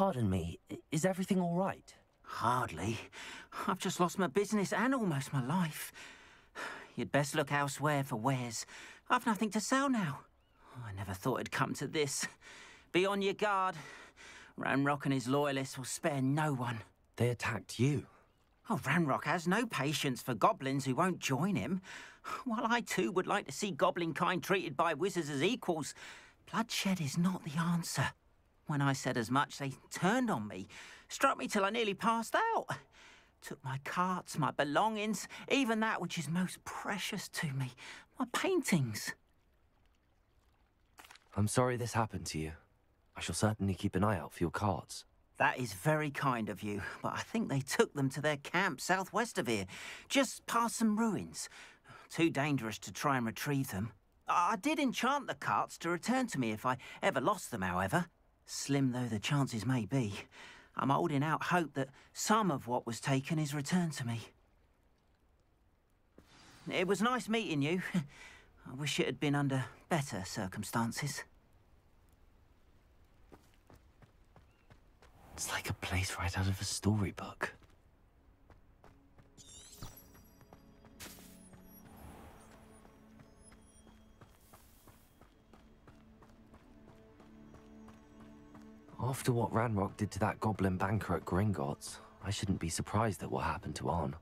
Pardon me, is everything all right? Hardly. I've just lost my business and almost my life. You'd best look elsewhere for wares. I've nothing to sell now. Oh, I never thought it'd come to this. Be on your guard. Ranrock and his loyalists will spare no one. They attacked you. Oh, Ranrock has no patience for goblins who won't join him. While I too would like to see goblin kind treated by wizards as equals, bloodshed is not the answer. When I said as much, they turned on me, struck me till I nearly passed out. Took my carts, my belongings, even that which is most precious to me, my paintings. I'm sorry this happened to you. I shall certainly keep an eye out for your carts. That is very kind of you, but I think they took them to their camp southwest of here, just past some ruins. Too dangerous to try and retrieve them. I did enchant the carts to return to me if I ever lost them, however. Slim though the chances may be, I'm holding out hope that some of what was taken is returned to me. It was nice meeting you. I wish it had been under better circumstances. It's like a place right out of a storybook. After what Ranrock did to that goblin banker at Gringotts, I shouldn't be surprised at what happened to Arn.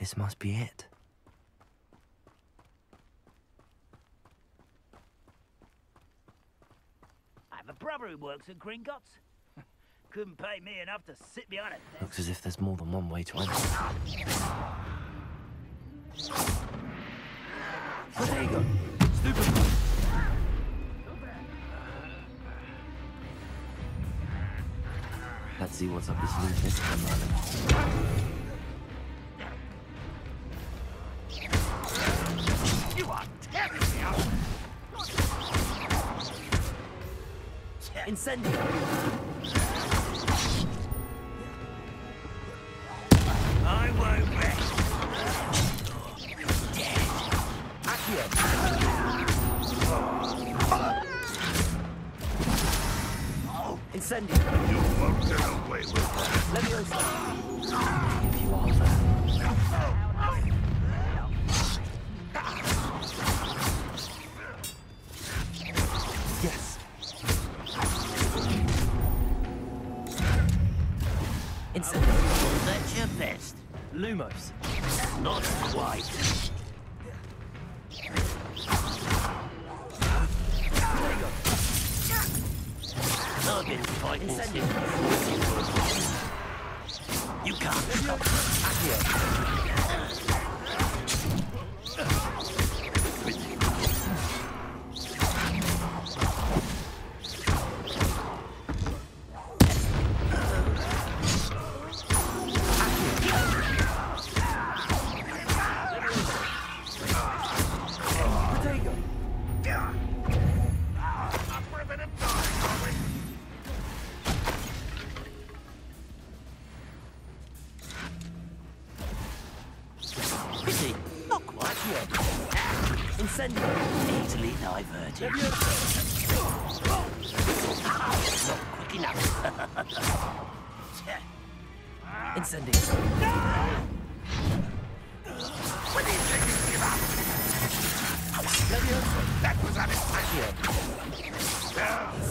This must be it. I have a brother who works at Gringotts. Couldn't pay me enough to sit behind it. Looks as if there's more than one way to enter. Well, there you go. Stupid. Let's see what's up his sleeve this time Incendio!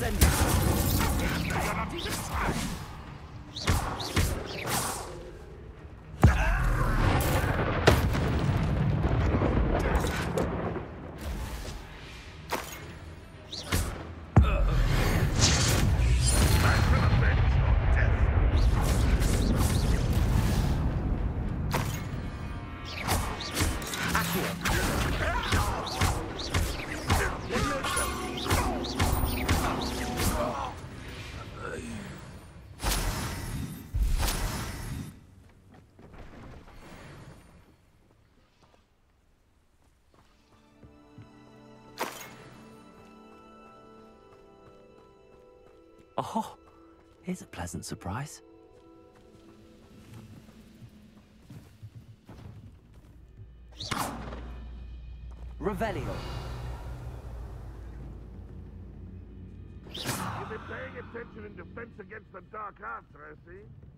enemy. pleasant surprise. Revelio. You've been paying attention in defense against the Dark Arts, I see.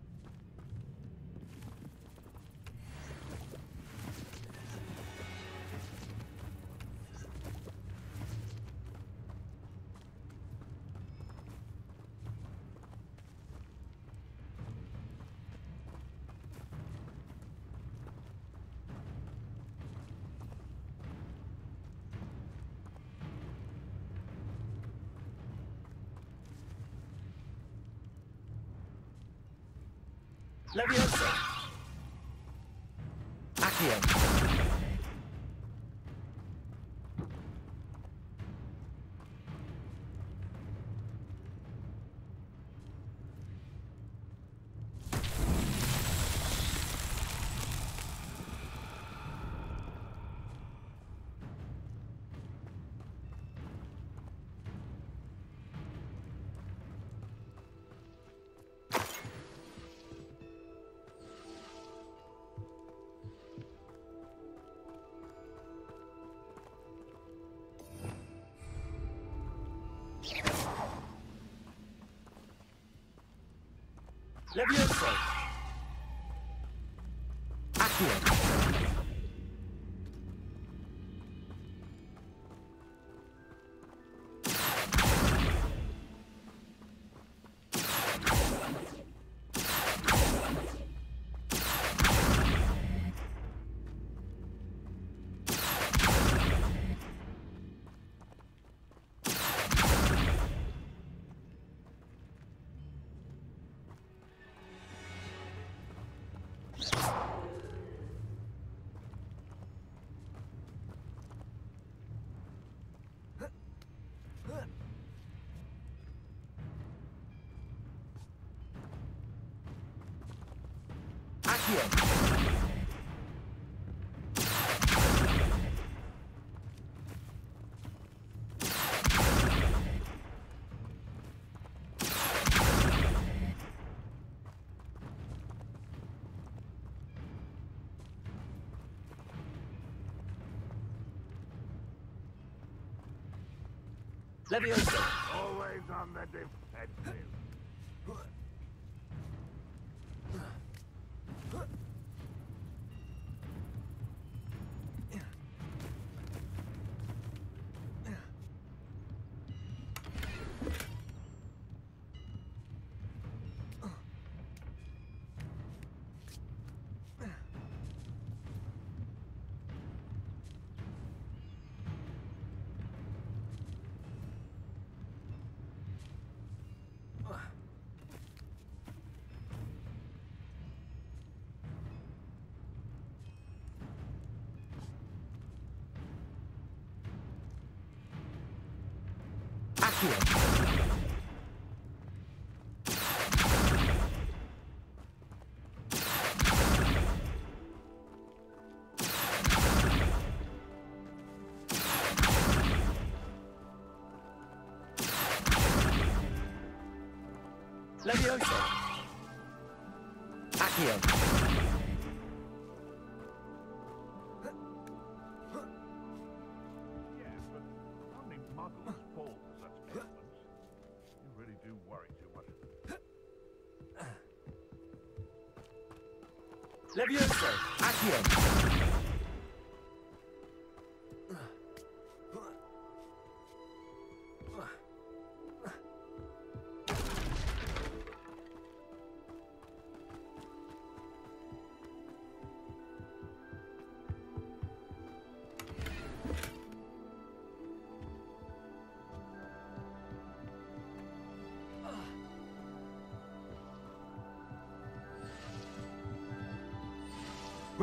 Levioso. here. Levioso. Levioso. Levioso! Accio!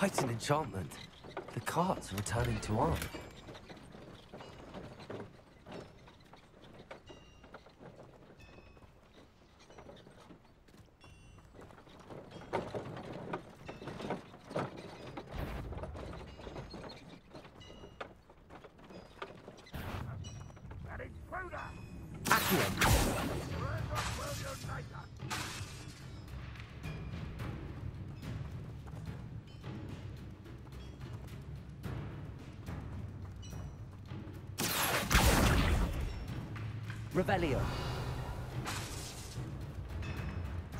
Quite an enchantment. The carts returning to Arn. Revelio.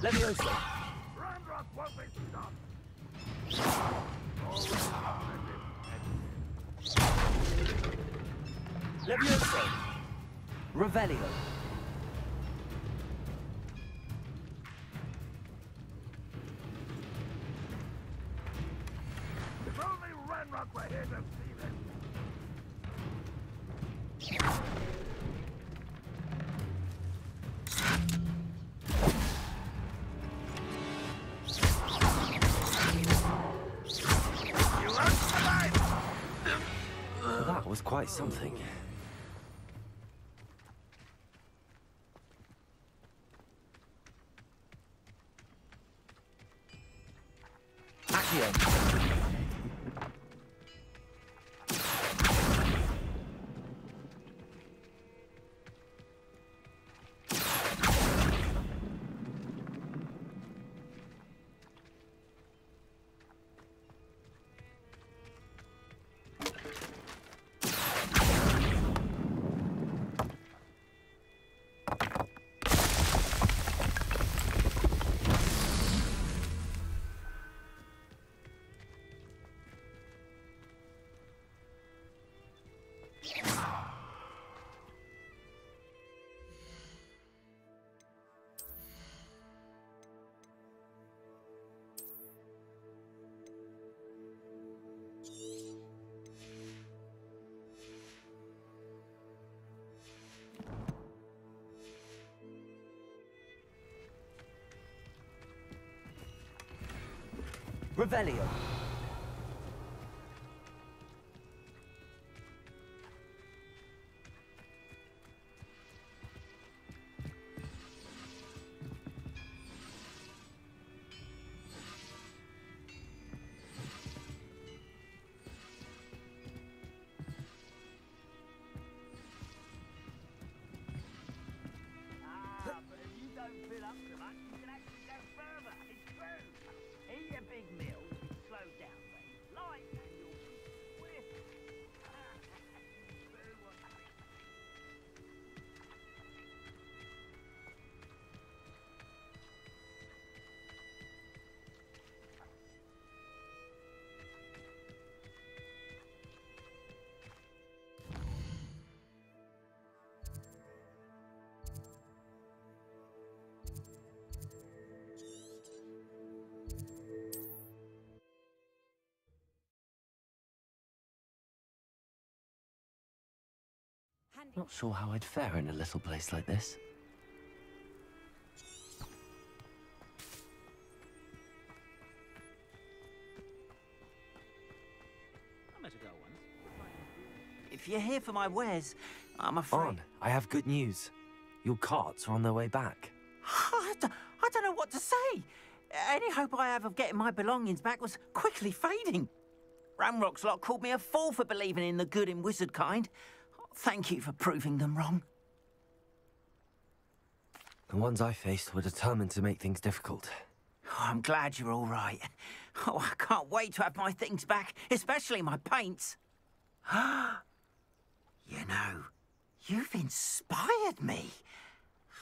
Levioso. Ranrock won't be stopped! Revelio. If only Ranrock were here to something. Revelio. Not sure how I'd fare in a little place like this. I met a girl once. If you're here for my wares, I'm afraid. Arn, I have good news. Your carts are on their way back. I d- I don't know what to say. Any hope I have of getting my belongings back was quickly fading. Ranrock's lot called me a fool for believing in the good in wizard kind. Thank you for proving them wrong. The ones I faced were determined to make things difficult. Oh, I'm glad you're all right. Oh, I can't wait to have my things back, especially my paints. you know, you've inspired me.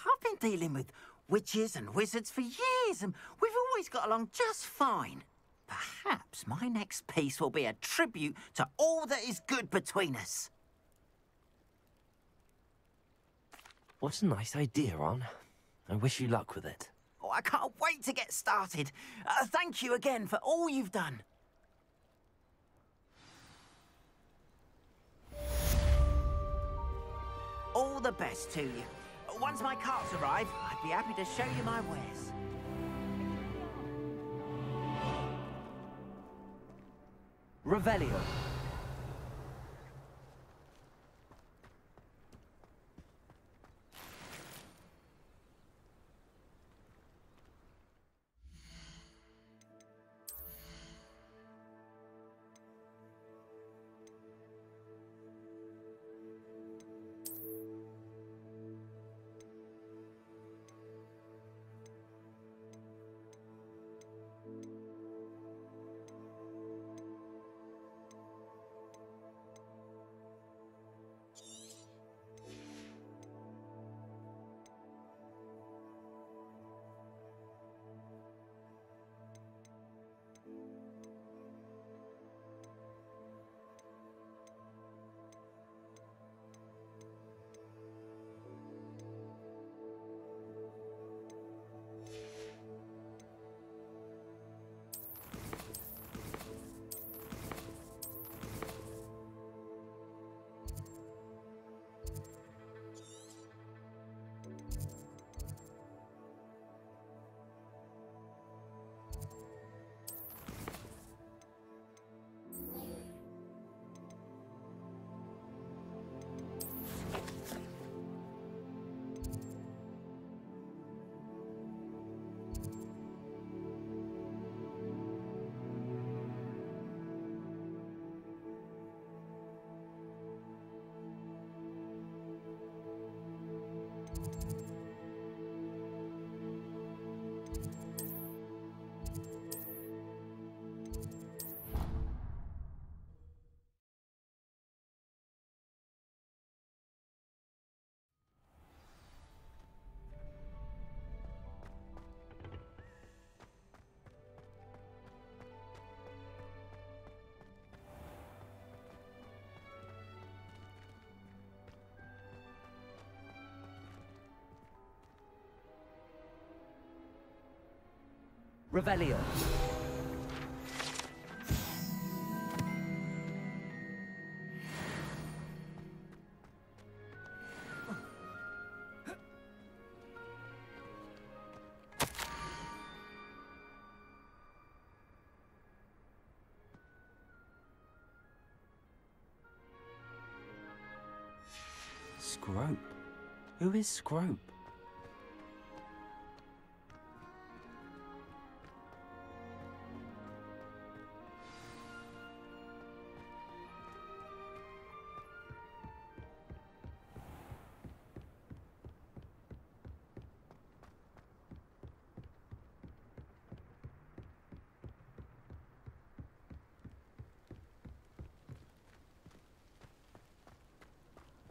I've been dealing with witches and wizards for years, and we've always got along just fine. Perhaps my next piece will be a tribute to all that is good between us. What a nice idea, Arn. I wish you luck with it. Oh, I can't wait to get started. Uh, thank you again for all you've done. All the best to you. Once my carts arrive, I'd be happy to show you my wares. Revelio. Revelio. Scrope? Who is Scrope?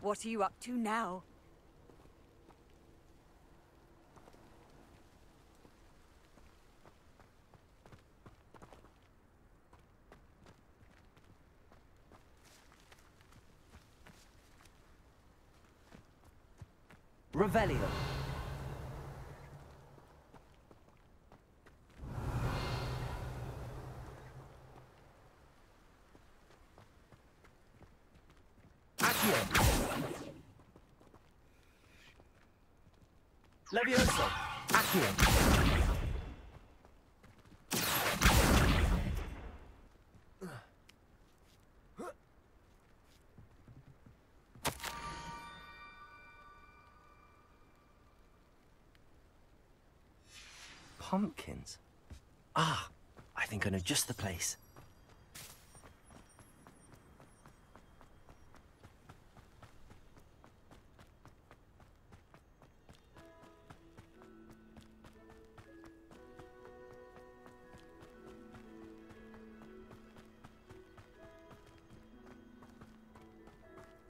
What are you up to now? Revelio. Accio. Levioso! Accio! Pumpkins? Ah, I think I know just the place.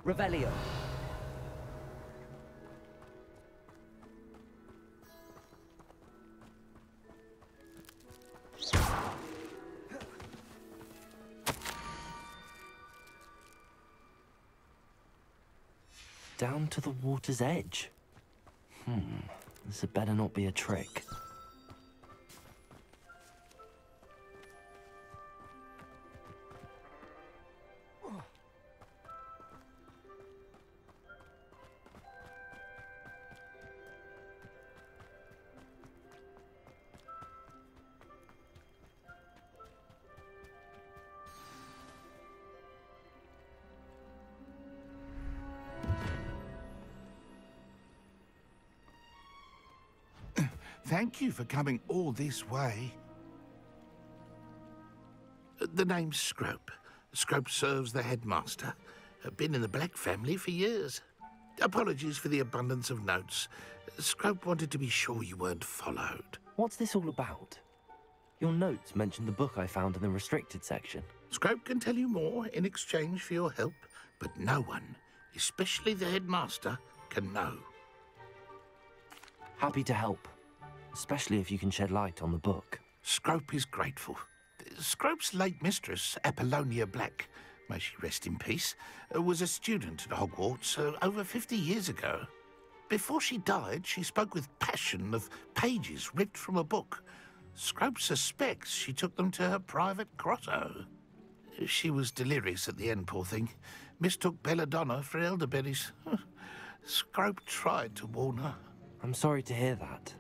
Revelio. Water's edge. Hmm, this had better not be a trick. Thank you for coming all this way. The name's Scrope. Scrope serves the headmaster. Been in the Black family for years. Apologies for the abundance of notes. Scrope wanted to be sure you weren't followed. What's this all about? Your notes mentioned the book I found in the restricted section. Scrope can tell you more in exchange for your help, but no one, especially the headmaster, can know. Happy to help, especially if you can shed light on the book. Scrope is grateful. Scrope's late mistress, Apollonia Black, may she rest in peace, uh, was a student at Hogwarts uh, over 50 years ago. Before she died, she spoke with passion of pages ripped from a book. Scrope suspects she took them to her private grotto. She was delirious at the end, poor thing. Mistook belladonna for elderberries. Scrope tried to warn her. I'm sorry to hear that.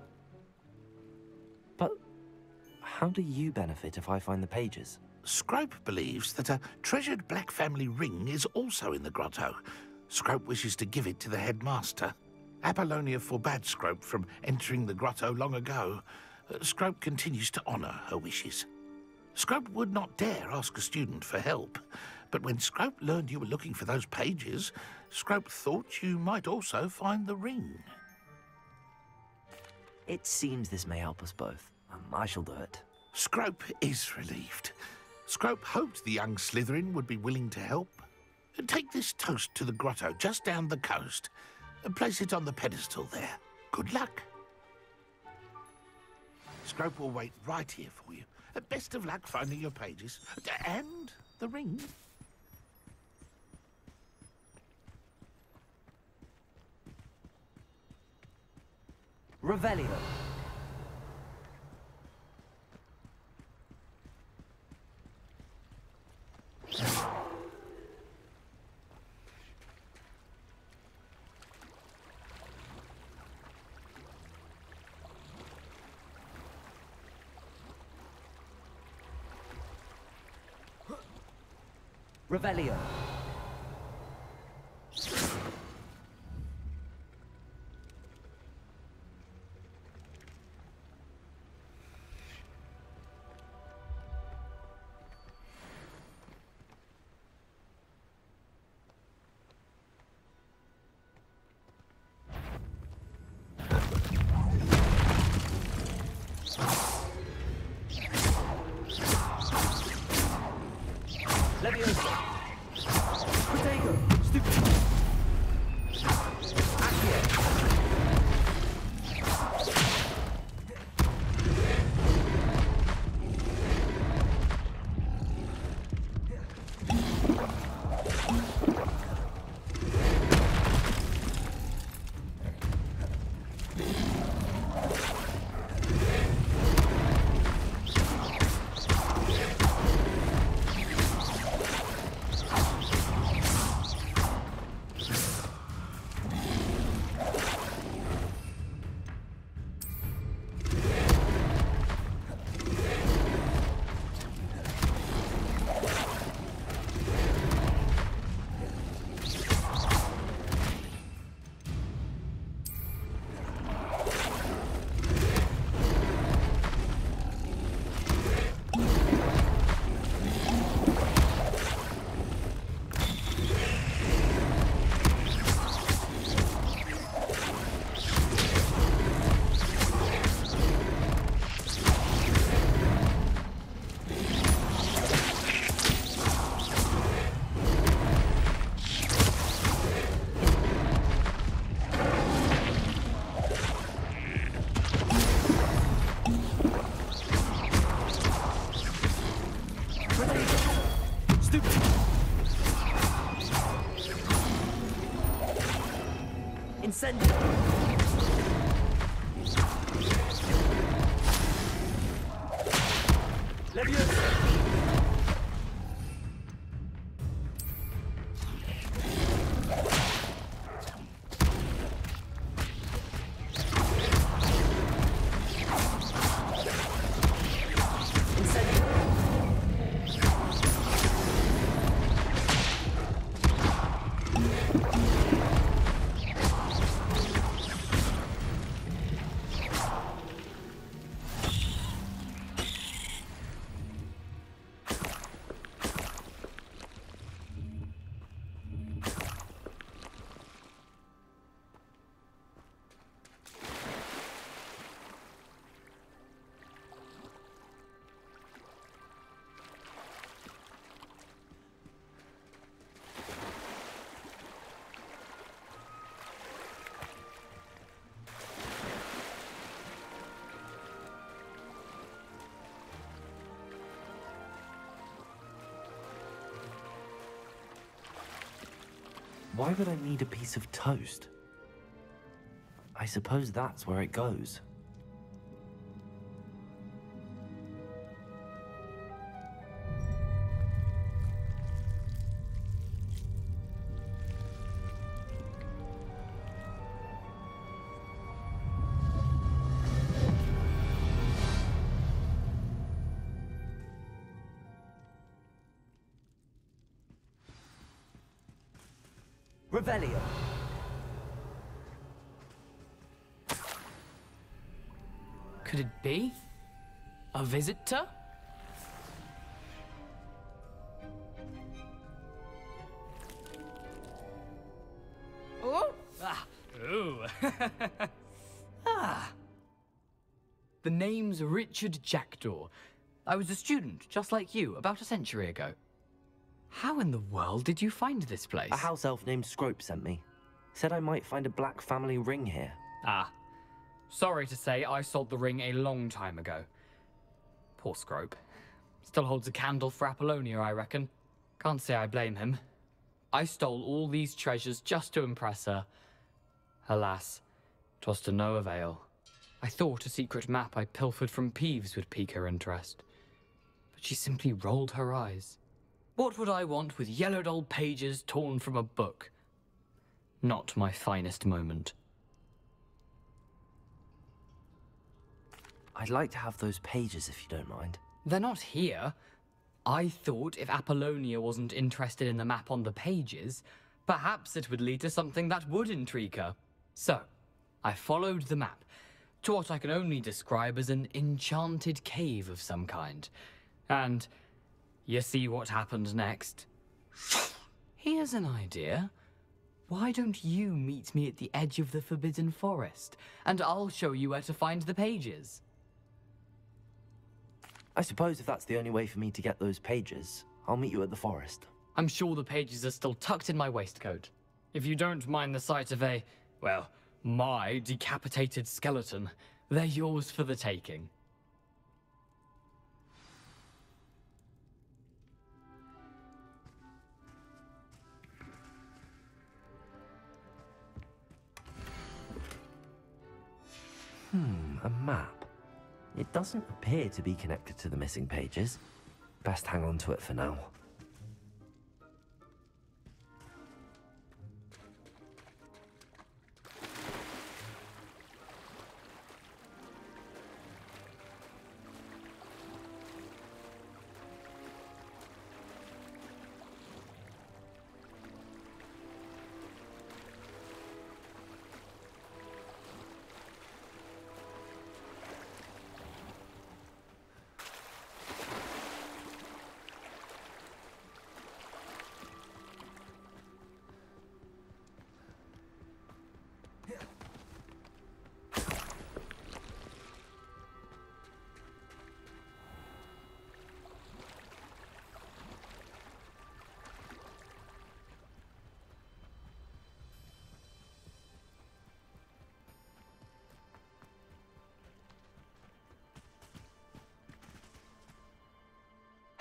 How do you benefit if I find the pages? Scrope believes that a treasured black family ring is also in the grotto. Scrope wishes to give it to the headmaster. Apollonia forbade Scrope from entering the grotto long ago. Uh, Scrope continues to honour her wishes. Scrope would not dare ask a student for help, but when Scrope learned you were looking for those pages, Scrope thought you might also find the ring. It seems this may help us both. Um, I shall do it. Scrope is relieved. Scrope hoped the young Slytherin would be willing to help. Take this toast to the grotto just down the coast and place it on the pedestal there. Good luck. Scrope will wait right here for you. Best of luck finding your pages. And the ring. Revelio. Revelio. Why would I need a piece of toast? I suppose that's where it goes. Visitor? Oh! Ah! Ooh! ah! The name's Richard Jackdaw. I was a student, just like you, about a century ago. How in the world did you find this place? A house elf named Scrope sent me. Said I might find a black family ring here. Ah. Sorry to say, I sold the ring a long time ago. Poor Scrope. Still holds a candle for Apollonia, I reckon. Can't say I blame him. I stole all these treasures just to impress her. Alas, 'twas to no avail. I thought a secret map I pilfered from Peeves would pique her interest. But she simply rolled her eyes. What would I want with yellowed old pages torn from a book? Not my finest moment. I'd like to have those pages if you don't mind. They're not here. I thought if Apollonia wasn't interested in the map on the pages, perhaps it would lead to something that would intrigue her. So, I followed the map to what I can only describe as an enchanted cave of some kind. And you see what happened next? Here's an idea. Why don't you meet me at the edge of the Forbidden Forest, and I'll show you where to find the pages? I suppose if that's the only way for me to get those pages, I'll meet you at the forest. I'm sure the pages are still tucked in my waistcoat. If you don't mind the sight of a, well, my decapitated skeleton, they're yours for the taking. Hmm, a map. It doesn't appear to be connected to the missing pages. Best hang on to it for now.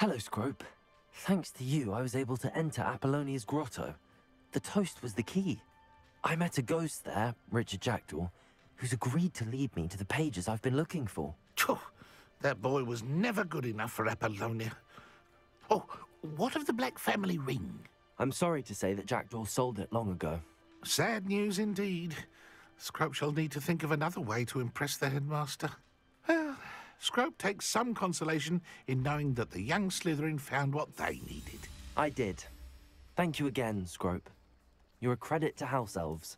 Hello, Scrope. Thanks to you, I was able to enter Apollonia's grotto. The toast was the key. I met a ghost there, Richard Jackdaw, who's agreed to lead me to the pages I've been looking for. Phew, that boy was never good enough for Apollonia. Oh, what of the Black family ring? I'm sorry to say that Jackdaw sold it long ago. Sad news indeed. Scrope shall need to think of another way to impress the headmaster. Scrope takes some consolation in knowing that the young Slytherin found what they needed. I did. Thank you again, Scrope. You're a credit to House Elves.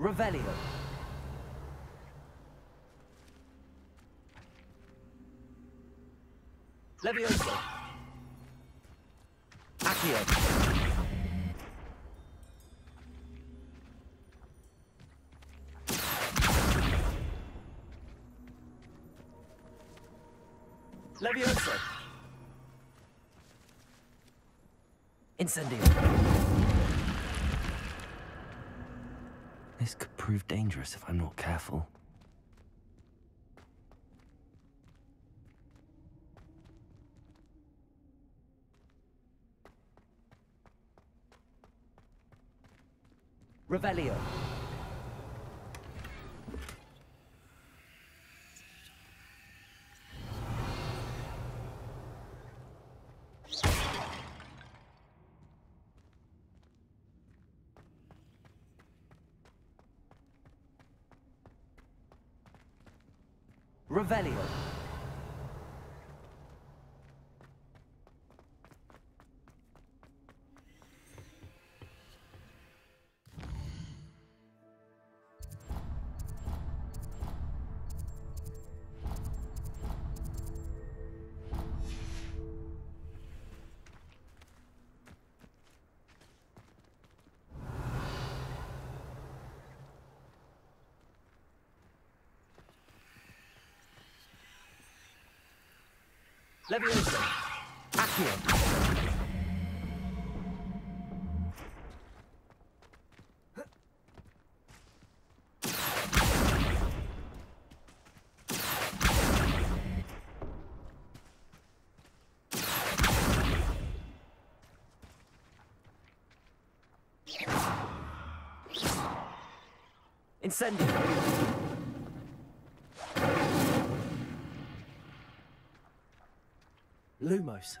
Revelio. Levioso. Accio. Levioso. Incendio. This could prove dangerous if I'm not careful. Revelio. Revelio. Levioso. Accio. Incendio. Lumos.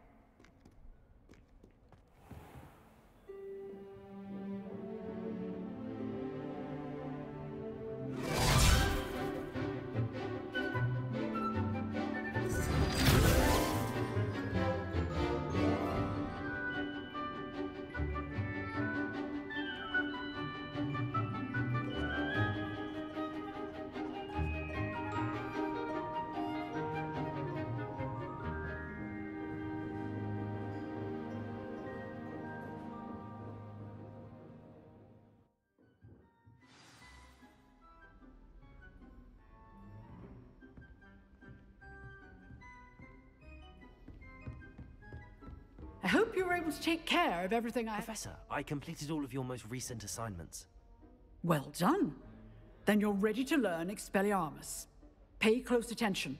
Hope you were able to take care of everything I... Professor, I completed all of your most recent assignments. Well done. Then you're ready to learn Expelliarmus. Pay close attention.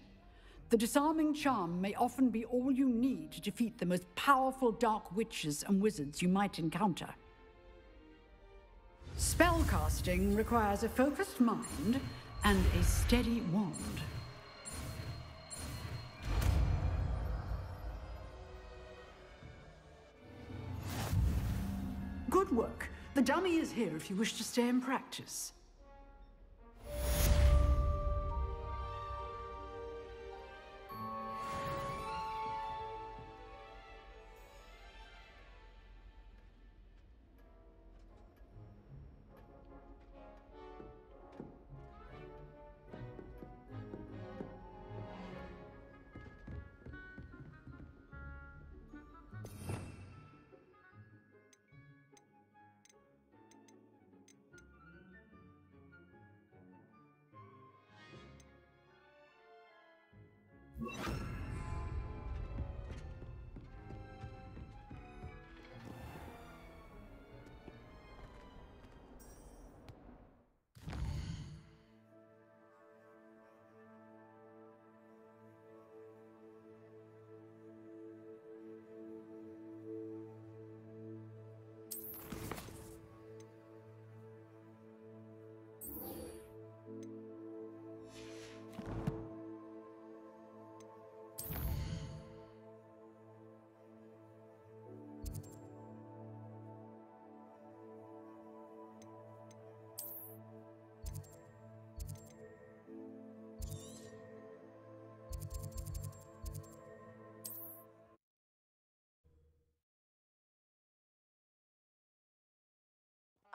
The disarming charm may often be all you need to defeat the most powerful dark witches and wizards you might encounter. Spellcasting requires a focused mind and a steady wand. The is here if you wish to stay and practice.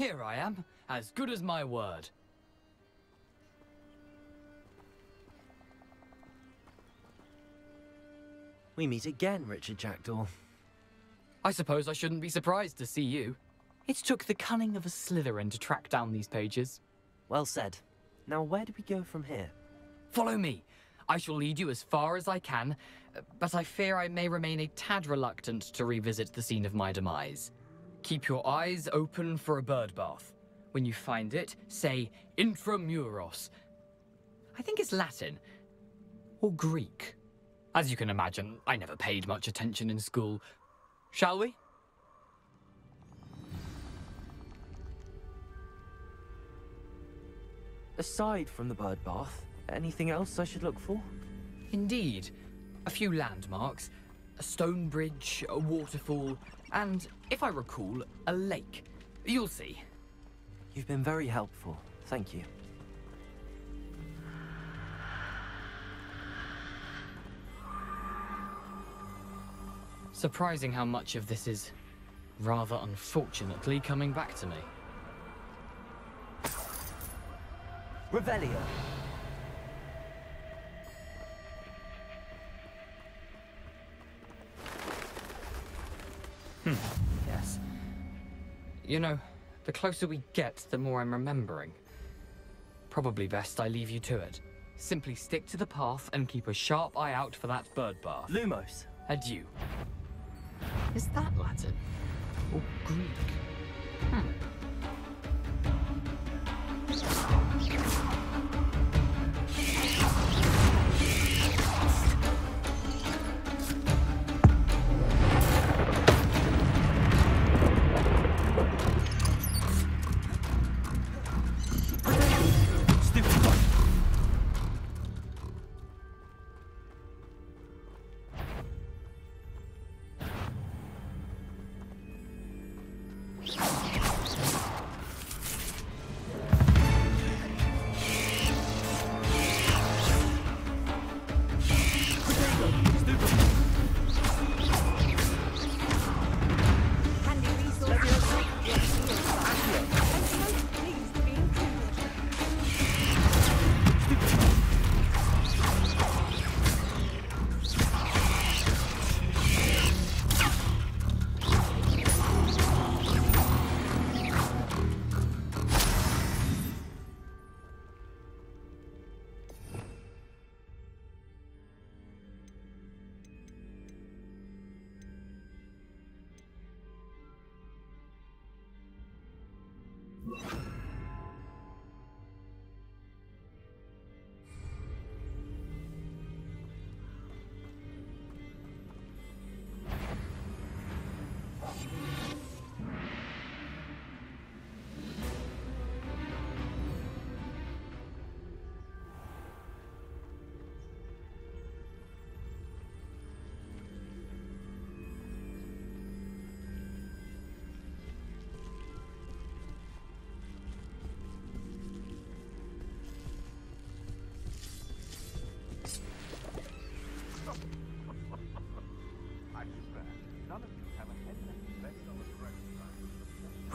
Here I am, as good as my word. We meet again, Richard Jackdaw. I suppose I shouldn't be surprised to see you. It took the cunning of a Slytherin to track down these pages. Well said. Now, where do we go from here? Follow me. I shall lead you as far as I can, but I fear I may remain a tad reluctant to revisit the scene of my demise. Keep your eyes open for a bird bath. When you find it, say intramuros. I think it's Latin. Or Greek. As you can imagine, I never paid much attention in school. Shall we? Aside from the bird bath, anything else I should look for? Indeed. A few landmarks, a stone bridge, a waterfall, and, if I recall, a lake. You'll see. You've been very helpful. Thank you. Surprising how much of this is rather unfortunately coming back to me. Revelio. You know, the closer we get, the more I'm remembering. Probably best I leave you to it. Simply stick to the path and keep a sharp eye out for that bird bath. Lumos. Adieu. Is that Latin? Or Greek? Hmm.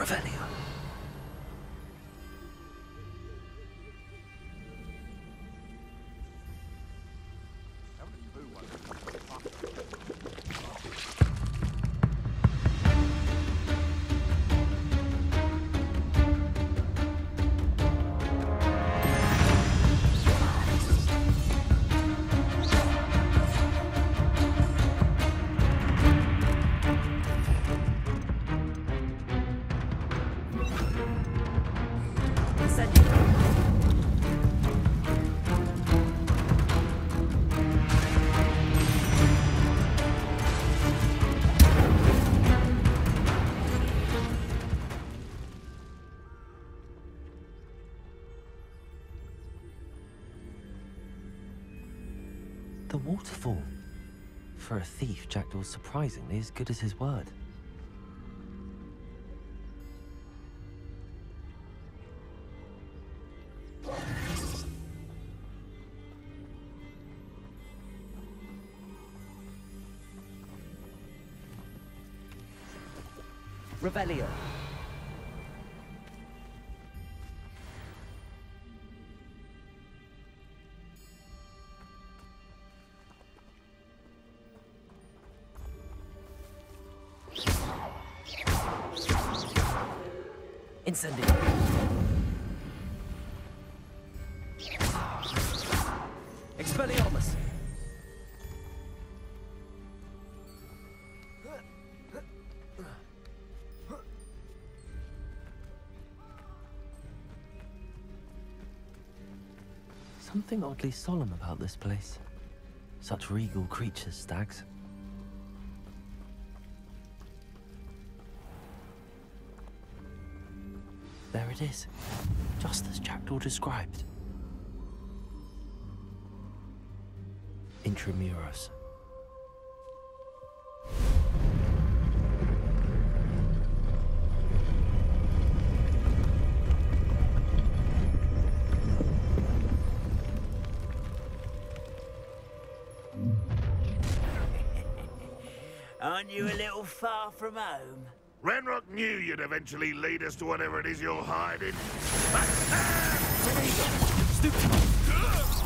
Revelio. The waterfall. For a thief, Jackdaw's surprisingly as good as his word. Revelio. Incendio. Expelliarmus. Something oddly solemn about this place. Such regal creatures, stags. it is, just as Jackdaw described. Intramuros. Aren't you a little far from home? Ranrock knew you'd eventually lead us to whatever it is you're hiding. You're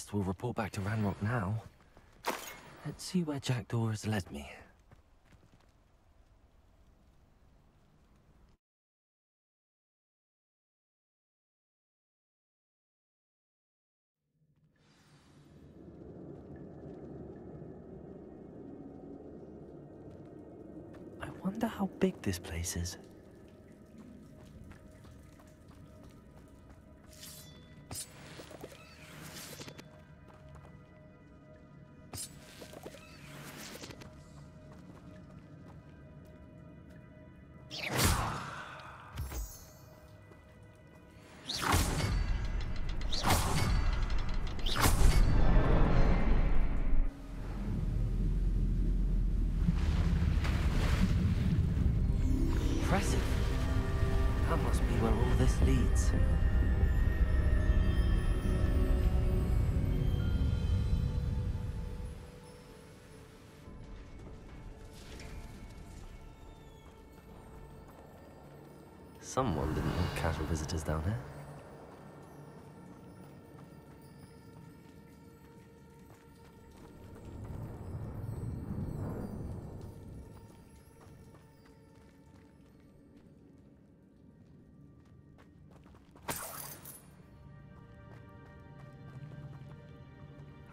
loyalists will report back to Ranrock now. Let's see where Jackdaw has led me. I wonder how big this place is. Someone didn't want casual visitors down here.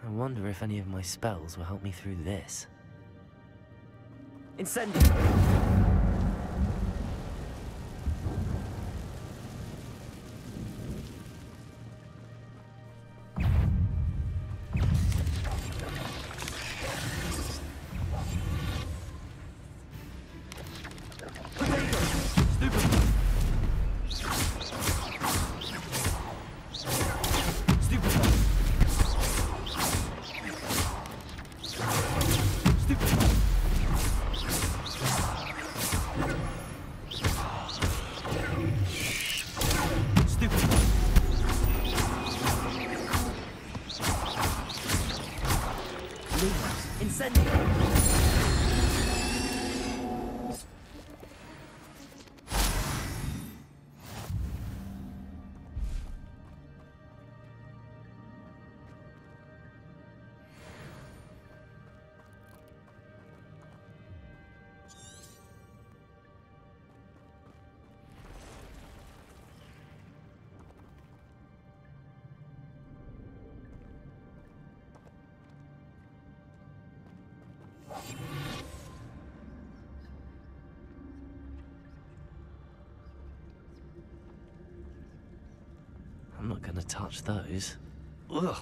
I wonder if any of my spells will help me through this. Incendio! Gonna touch those. Ugh.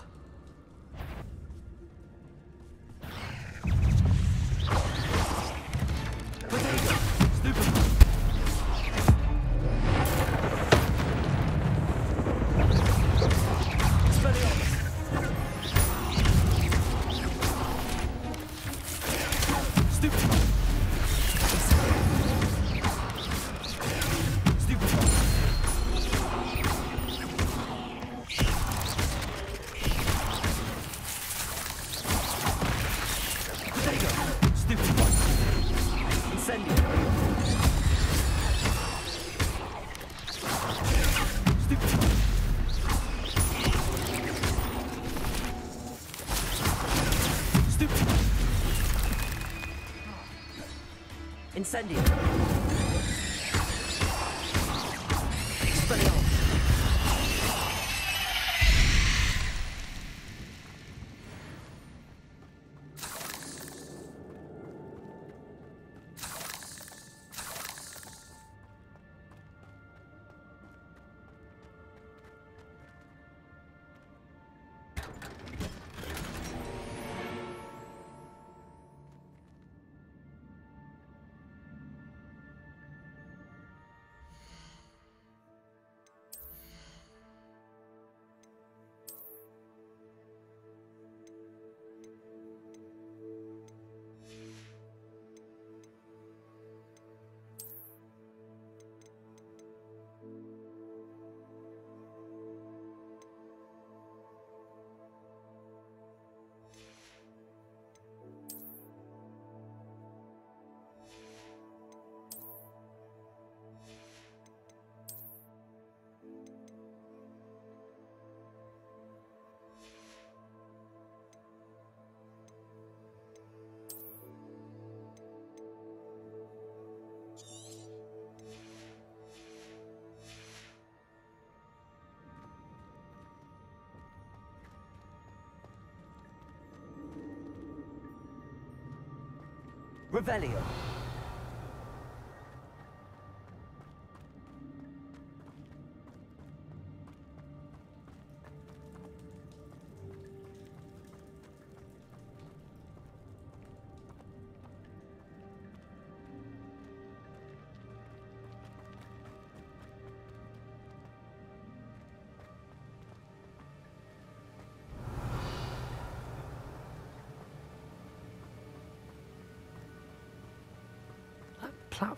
Revelio.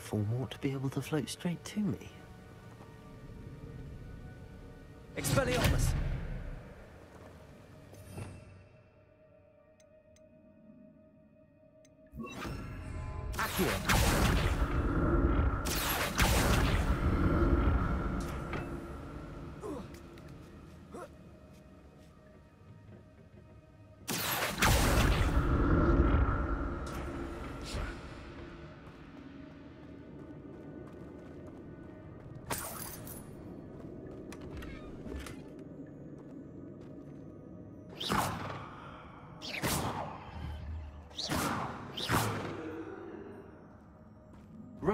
Platform ought to be able to float straight to me. Expelliarmus!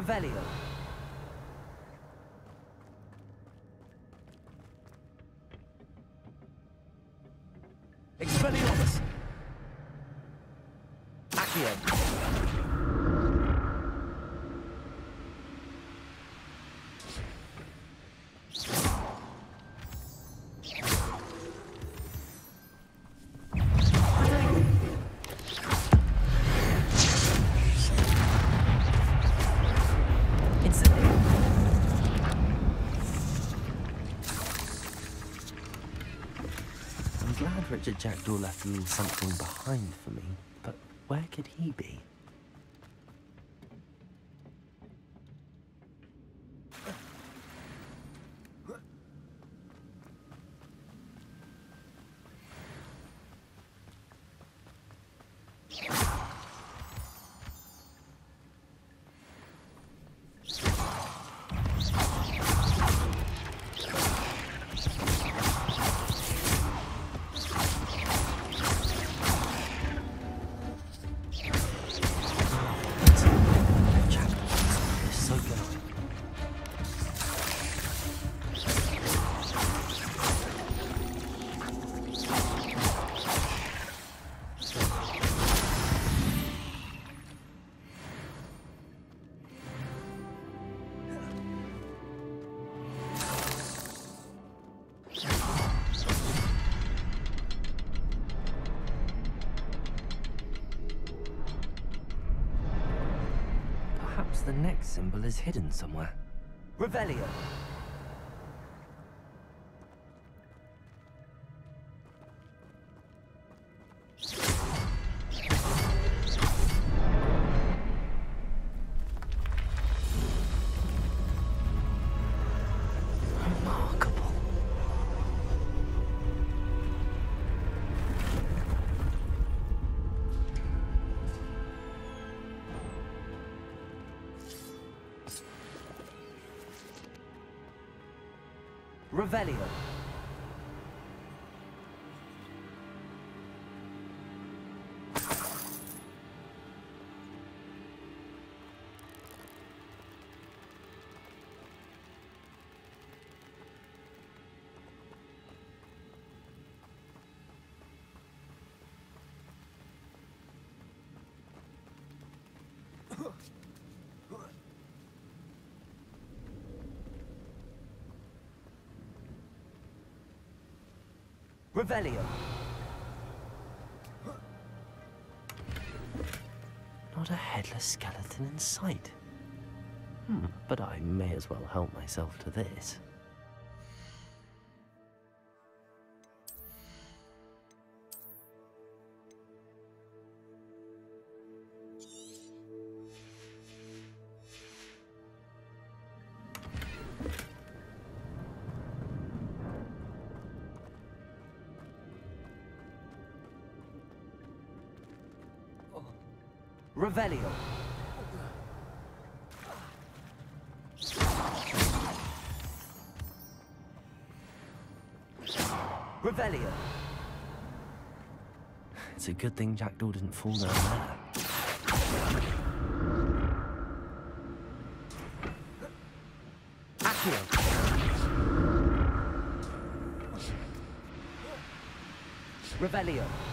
Revelio. Jackdaw left little something behind for me, but where could he be? Symbol is hidden somewhere. Revelio. Not a headless skeleton in sight. Hmm, but I may as well help myself to this. Revelio. Revelio. It's a good thing Jackdaw didn't fall down there. Accio. Revelio.